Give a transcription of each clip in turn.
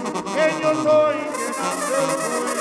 mis amores que yo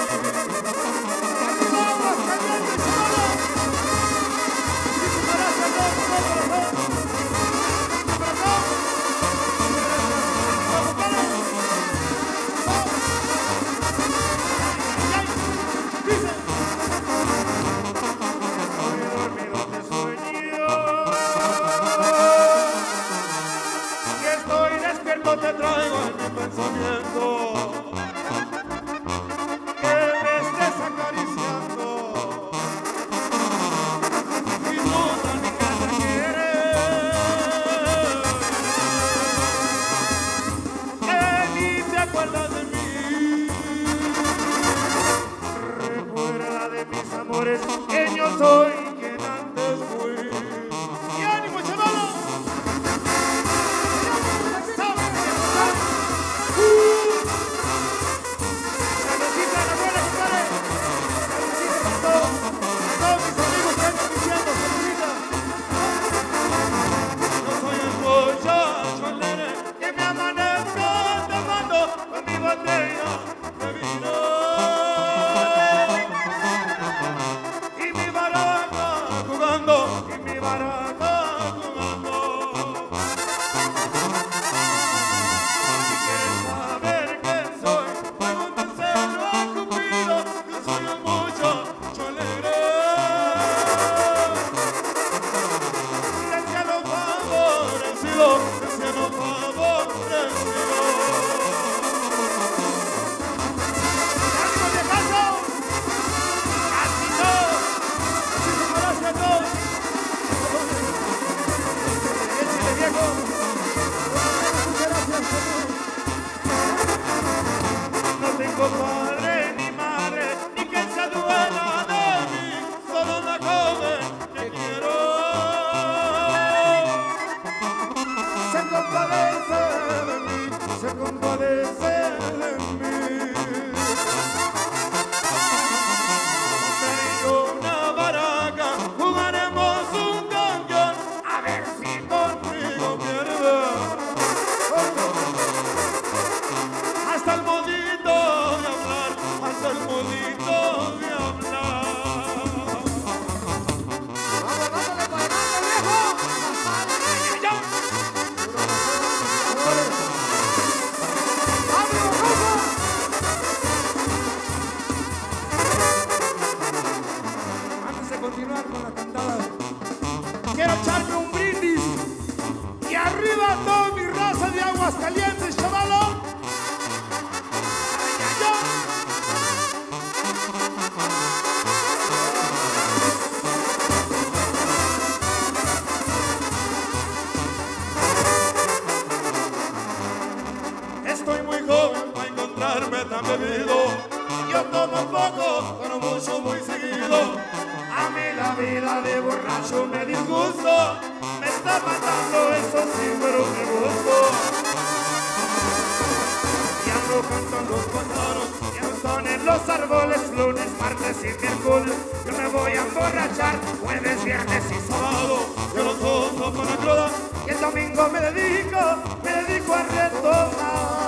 los árboles, lunes, martes y miércoles. Yo me voy a emborrachar, jueves, viernes y sábado. Yo no toco para cruda y el domingo me dedico, me dedico a retomar.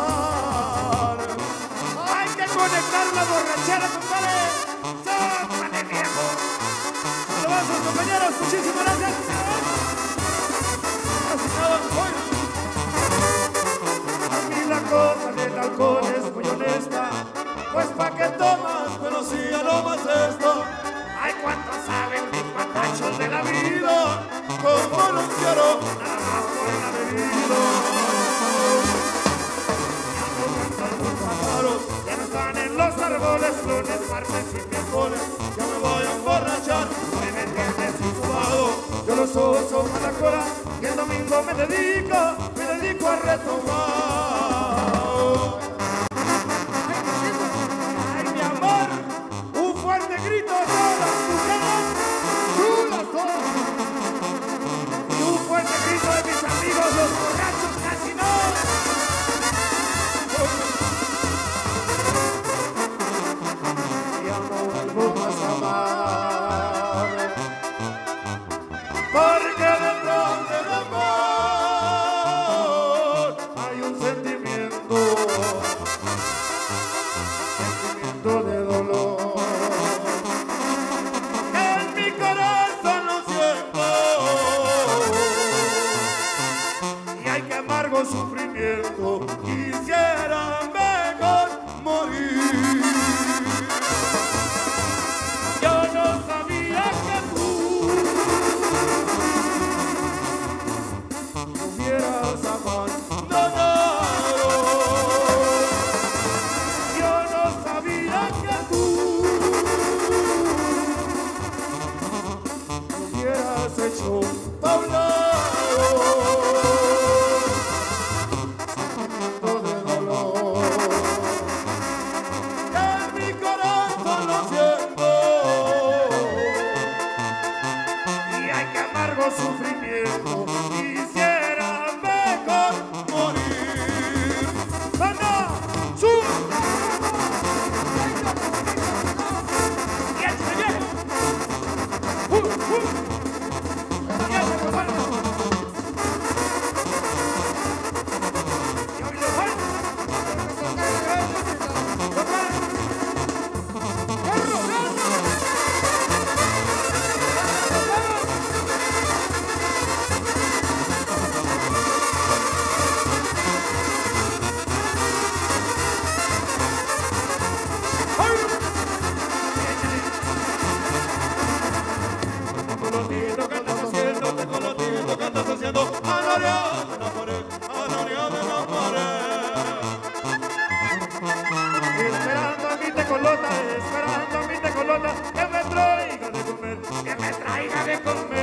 Hay que conectar la borrachera, compadre. ¡Sápale, viejo! Compañeros, muchísimas gracias. Pues pa' que tomas, pero si ya no más esto. Ay, cuánto saben mis patachos de la vida, como los quiero, nada más por la bebida. Ya no cantan los pájaros, ya no están en los árboles, lunes, martes y miércoles. Ya me voy a emborrachar, jueves, viernes y sábado. Yo los uso a la y el domingo me dedico, me dedico a retomar. De comer.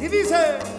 Y dice...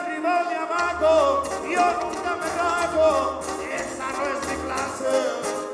escriba de abajo, yo nunca me rajo, esa no es mi clase.